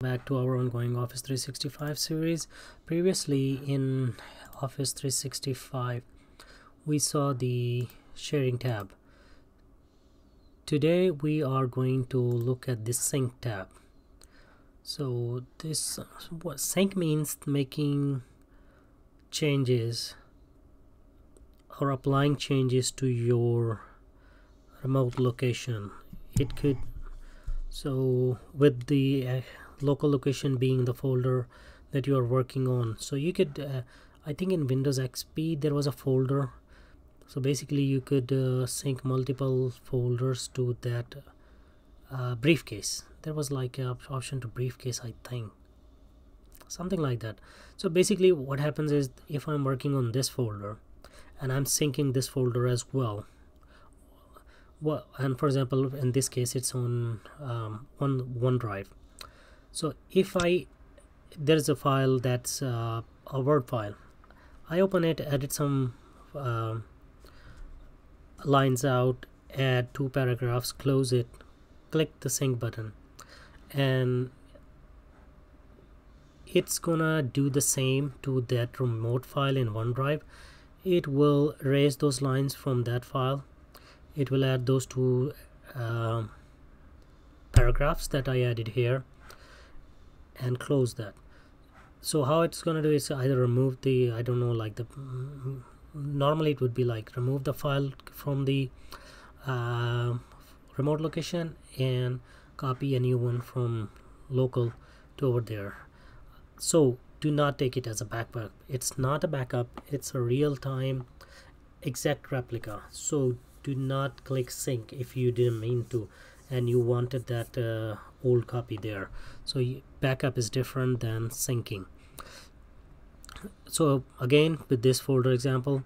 back to our ongoing office 365 series. Previously in office 365 we saw the sharing tab. Today we are going to look at the sync tab. So this what sync means making changes or applying changes to your remote location. It could so with the uh, local location being the folder that you are working on. So you could uh, I think in Windows XP there was a folder. So basically you could uh, sync multiple folders to that uh, briefcase. There was like an option to briefcase I think. Something like that. So basically what happens is if I'm working on this folder and I'm syncing this folder as well well and for example in this case it's on um, one OneDrive so if I there's a file that's uh, a word file. I open it edit some uh, lines out add two paragraphs close it click the sync button. And it's gonna do the same to that remote file in OneDrive. It will erase those lines from that file. It will add those two uh, paragraphs that I added here and close that. So how it's going to do is either remove the I don't know like the normally it would be like remove the file from the uh, remote location and copy a new one from local to over there. So do not take it as a backup it's not a backup. It's a real-time exact replica. So do not click sync if you didn't mean to and you wanted that uh, old copy there. So backup is different than syncing. So again with this folder example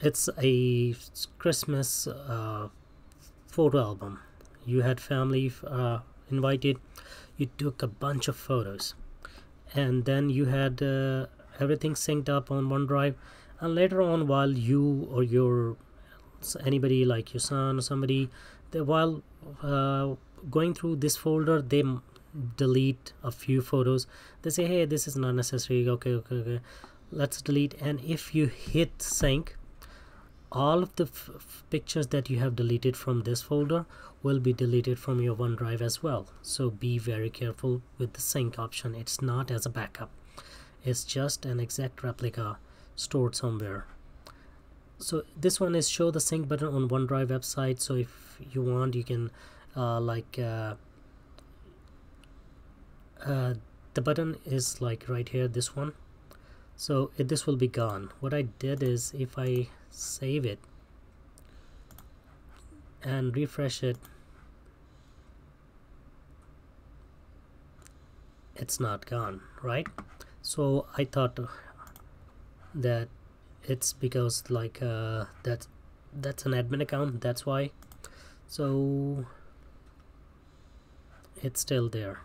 it's a Christmas uh, photo album. You had family uh, invited you took a bunch of photos and then you had uh, everything synced up on OneDrive and later on while you or your anybody like your son or somebody they, while uh, going through this folder they delete a few photos. They say hey this is not necessary. Okay okay okay. Let's delete. And if you hit sync all of the pictures that you have deleted from this folder will be deleted from your OneDrive as well. So be very careful with the sync option. It's not as a backup. It's just an exact replica stored somewhere. So this one is show the sync button on OneDrive website. So if you want you can uh, like uh, uh, the button is like right here this one. So it, this will be gone. What I did is if I save it and refresh it it's not gone right? So I thought that it's because like uh, that that's an admin account that's why. So it's still there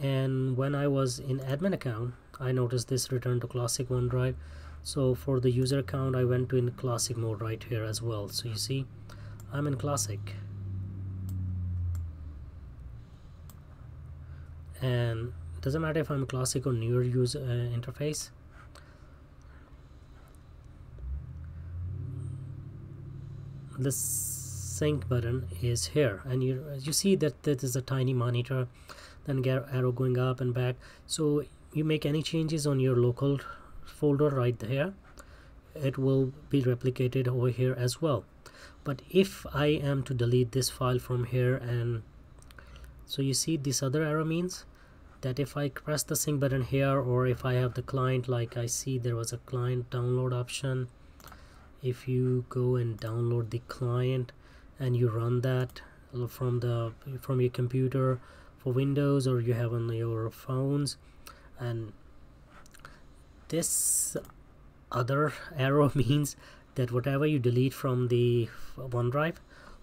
and when I was in admin account I noticed this return to classic OneDrive. So for the user account I went to in classic mode right here as well. So you see I'm in classic. And doesn't matter if I'm classic or newer user uh, interface. The sync button is here. And you you see that that is a tiny monitor then get arrow going up and back. So you make any changes on your local folder right there it will be replicated over here as well. But if I am to delete this file from here and so you see this other arrow means that if I press the sync button here or if I have the client like I see there was a client download option if you go and download the client and you run that from the from your computer for Windows or you have on your phones. And this other arrow means that whatever you delete from the OneDrive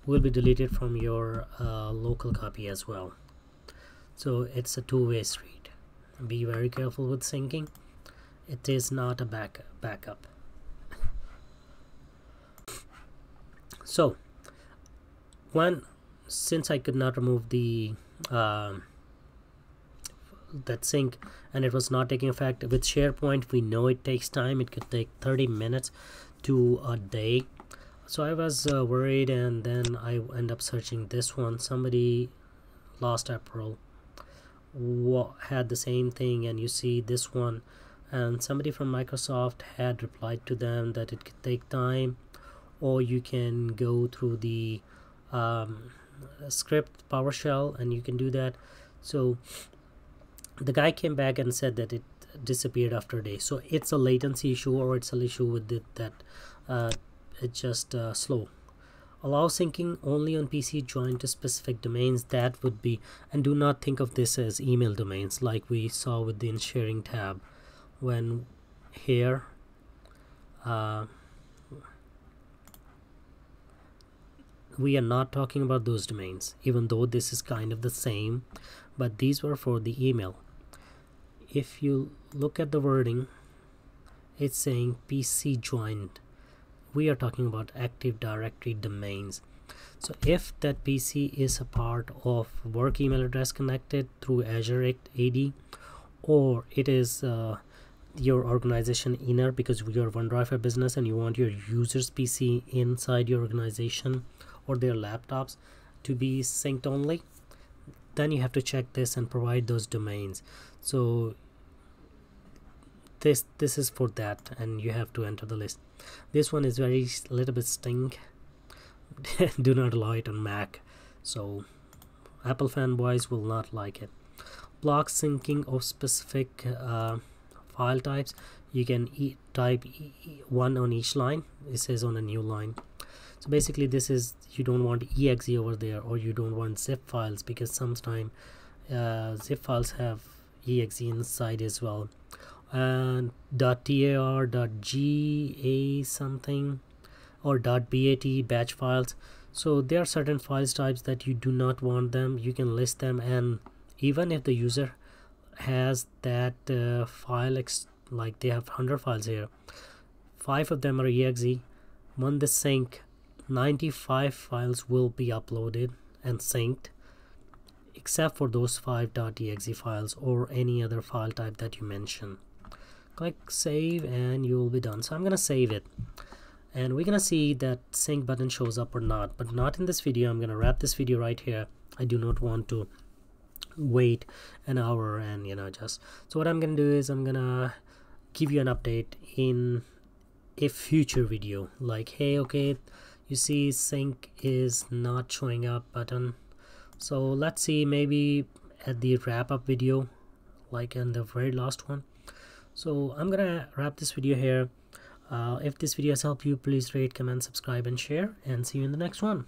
will be deleted from your uh, local copy as well. So it's a two-way street. Be very careful with syncing. It is not a back backup. So when since I could not remove the uh, that sync and it was not taking effect. With SharePoint we know it takes time. It could take 30 minutes to a day. So I was uh, worried and then I end up searching this one. Somebody last April what had the same thing and you see this one. And somebody from Microsoft had replied to them that it could take time or you can go through the um, script PowerShell and you can do that. So the guy came back and said that it disappeared after a day. So it's a latency issue or it's an issue with it that uh, it's just uh, slow. Allow syncing only on PC joined to specific domains. That would be and do not think of this as email domains like we saw with the sharing tab. When here uh, we are not talking about those domains even though this is kind of the same but these were for the email. If you look at the wording it's saying PC joined. We are talking about active directory domains. So if that PC is a part of work email address connected through Azure AD or it is uh, your organization inner because you're OneDrive for business and you want your users PC inside your organization or their laptops to be synced only then you have to check this and provide those domains. So this this is for that and you have to enter the list. This one is very little bit stink do not allow it on mac so apple fanboys will not like it. Block syncing of specific uh, file types you can e type e one on each line. It says on a new line so basically this is you don't want exe over there or you don't want zip files because sometimes uh, zip files have exe inside as well. And .tar .ga something or .bat batch files. So there are certain file types that you do not want them. You can list them and even if the user has that uh, file like they have 100 files here five of them are exe when the sync 95 files will be uploaded and synced except for those five .exe files or any other file type that you mention. Click save and you will be done. So I'm gonna save it. And we're gonna see that sync button shows up or not but not in this video. I'm gonna wrap this video right here. I do not want to wait an hour and you know just so what I'm gonna do is I'm gonna give you an update in a future video. Like hey okay you see sync is not showing up button. So let's see maybe at the wrap up video like in the very last one. So i'm gonna wrap this video here. Uh, if this video has helped you please rate comment subscribe and share and see you in the next one